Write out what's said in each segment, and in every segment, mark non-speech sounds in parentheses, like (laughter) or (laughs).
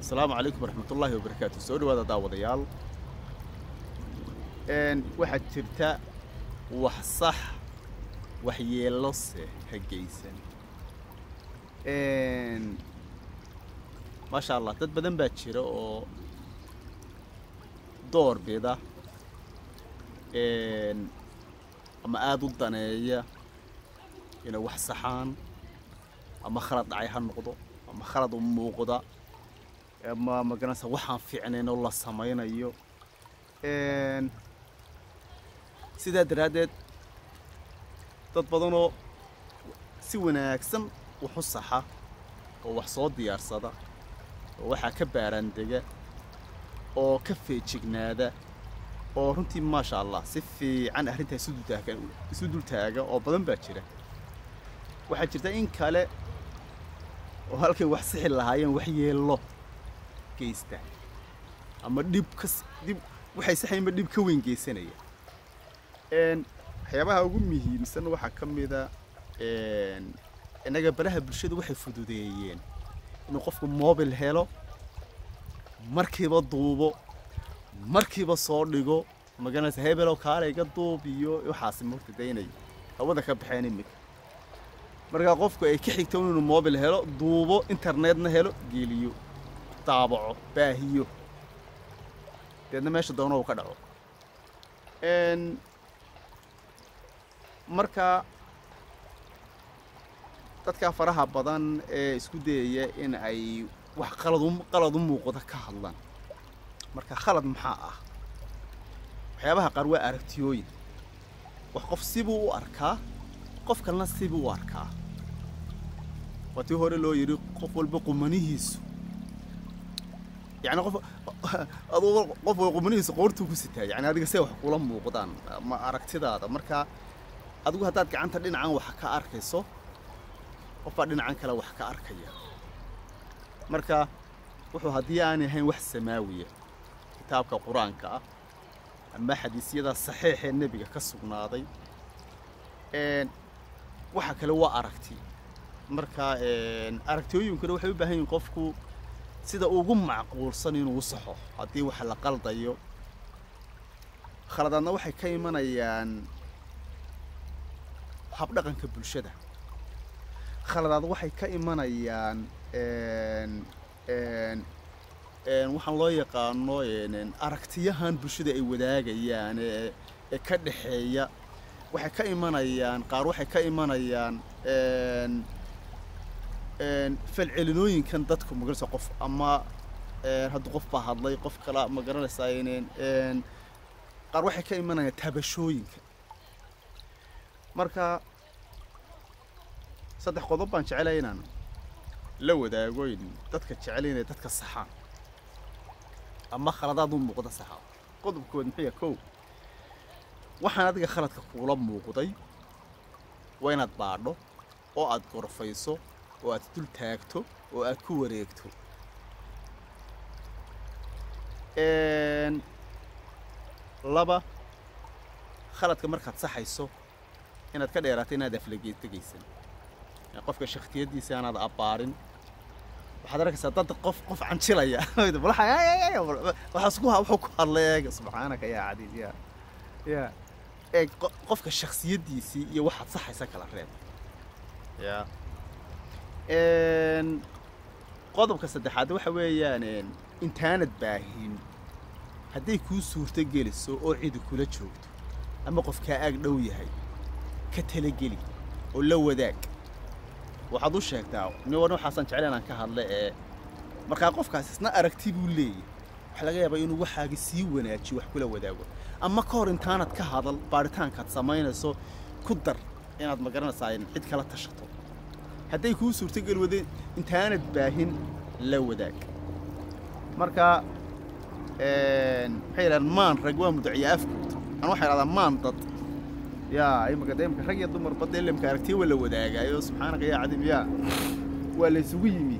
asalaamu calaykum waraxmatullaahi wabarakaatu soo dhawaada daawadayaal. Waxaad jirta wax sax waxyeelose ha maasha allah dad badan baa jira oo door bida ama aada u daneeya inay wax ama khalad dhacay ha noqdo ama khalad u muuqda ama magaranaysa waxaan fiicnayn oo la samaynayo. Sidaa daraaddeed dad badanoo si wanaagsan wax u saxa oo wax soo diyaarsada oo waxaa ka baaraandega oo ka feejignaada oo runtii maasha allah si fiican arrintaa isu dultaaga oo badan baa jira. Waxaa jirta in kale oo halkay wax sixi lahaayeen wax yeello geysta ama dhib ka dhib waxay saxaynba dhib ka weyn geysanaya waxyaabaha ugu muhiimsan waxaa ka mida innaga baraha bulshadu waxay fududeeyeen inuu qofku mobil helo markiiba duubo markiiba soo dhigo magaranaysa hebelow kaalayga duub iyo waxaasi marta de inay hawada ka baxeen iminka markaa qofku ay ka xigto inuu mobil helo duubo internetna helo geliyo daabaco baahiyo. Deedna meesha doona uu ka dhaco. Marka dadkaa faraha badan ee isku dayaya in ay wax qalad qalad u muuqda ka hadlaan. Marka khalad maxaa ah? Waxyaabaha qaar waa aragtiyooyin. Wax qof sibuu u arkaa qof kalena sibuu u arkaa. Waa tii hore loo yidhi qof walba qumanihiisu yani qof aduu qof qumanihiisu qoortuu ku sitaa yani adiga see wax kula muuqdaan ma aragtidaada marka adigu haddaad gacanta dhinacan wax ka arkayso qofbaa dhinacan kale wax ka arkaya marka wuxuu haddii aanay ahayn wax samaawiya kitaabka qur'aanka ah ama xadiisyada saxiixee nebiga ka sugnaaday waxa kale waa aragti marka aragtiyooyinkuna waxay u baahan yihiin qofku sida ugu macquulsan inuu u saxo haddii wax la qaldayo. Khaladaadna waxay ka imanayaan habdhaqanka bulshada. Khaladaad waxay ka imanayaan waxaan loo yaqaano aragtiyahan bulshada ay wadaagayaan ee ka dhexeeya. Waxay ka imanayaan qaar waxay ka imanayaan falcelinooyinkan dadku magaranaysa qof ama hadduu qof baa hadlay qof kala ma garanaysaa qaar waxay ka imanayaan tabashooyinka marka saddex qodob baan jecelaya inaan la wadaago dadka jecel inay dadka saxaan ama khaladaad u muuqda saxaan qodobkood muxuuya kow waxaan adiga khaladka kuula muuqday waa inaad baadho oo aad gorfayso وأت تل تاكتو وأكو إن لبا خلط كمرك صح يسو هنا تكده يراتينا دفلجي تجيسن يعني قف كشخت يدي سأنا ضع قف قف عن شلايا (laughs) يا. يا يا يا. يا يا. قفك الشخصية سي يوحد صح يسكر يا. Qodobka saddexaad waxa weeyaan intaanad baahin hadday kuu suurto geliso oo cidi kula joogto ama qof kaa aag dhow yahay ka talageli oo la wadaag. Waxaad u sheegtaa niwan waxaasaan jecel inaan ka hadla ee markaa qofkaas isna aragti buu leeyahy waxa laga yaabaa inuu waxaaga sii wanaajiyo wax kula wadaago. Ama ka hor intaanad ka hadal baaritaankaad samaynayso ku dar inaad ma garanaysaa cid kala tashato maan rag waa mudaciya afkood an waxay yidhahdaa maan dad yaa imaka de imka rag iyo dumarba dee lemka aragtiya waa la wadaagaayo subxaanaka yaa cadiim yaa waa la isugu yimi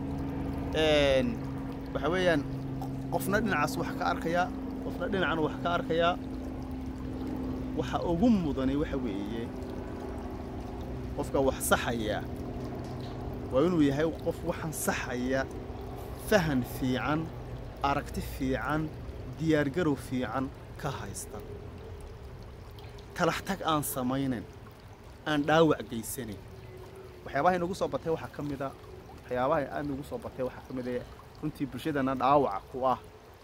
waxa weeyaan qofna dhinacaas wax ka arkayaa qofna dhinacan wax ka arkayaa waxa ugu mudani waxa weeye qofka wax saxaya waa inuu yahay qof waxaan saxaya fahan fiican aragti fiican diyaargarow fiican ka haysta talax tag aan samaynayn aan dhaawac gaysanayn waxyaabaha inagu soo batay waxaa ka mid a waxyaabaha aad nagu soo batay waxaa ka mid a runtii bulshadana dhaawaca ku ah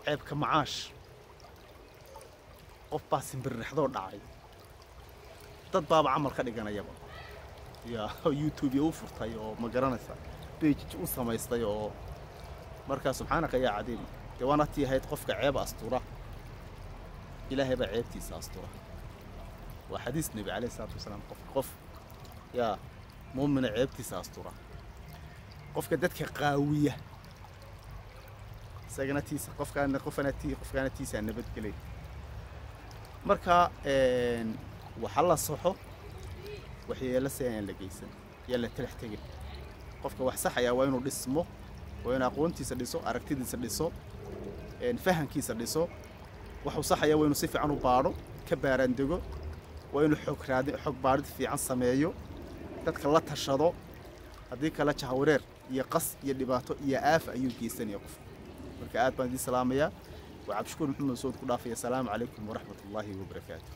ceebka macaash. Qof baa simbirrixdoo dhacay. Dad baaba camal ka dhiganayaba yaa (laughs) oo ma garanaysa bage u samaystay oo markaa subxaanaka yaa cadiim dee waana tii ahayd qofka ceeb astura. Ilaahay baa ceebtiisa astura. Waa xadiis nebi calayhi salaatu wasalaam qof qof yaa muumina ceebtiisa astura. Qofka dadka qaawiya isagana tiisa qofkaana qofana tii qofkaana tiisaa nabadgelay. Marka waxa la soxo waxyeelo si aan la geysan yaa la talax tegin qofka wax saxaya waa inuu dhismo waa inuu aqoontiisa dhiso aragtidiisa dhiso fahankiisa dhiso. Waxuu saxaya waa inuu si fiican u baadho ka baaraandego waa inuu xog xog baadhid fiican sameeyo dadka la tashado haddii kale jahawareer iyo qas iyo dhibaato iyo aafa ayuu geysanaya qofka. Marka aad baan idiin salaamayaa. Waa cabdishukuur maxamed sood ku dhaafaya. Asalaamu calaykum waraxmat ullaahi wabarakaatu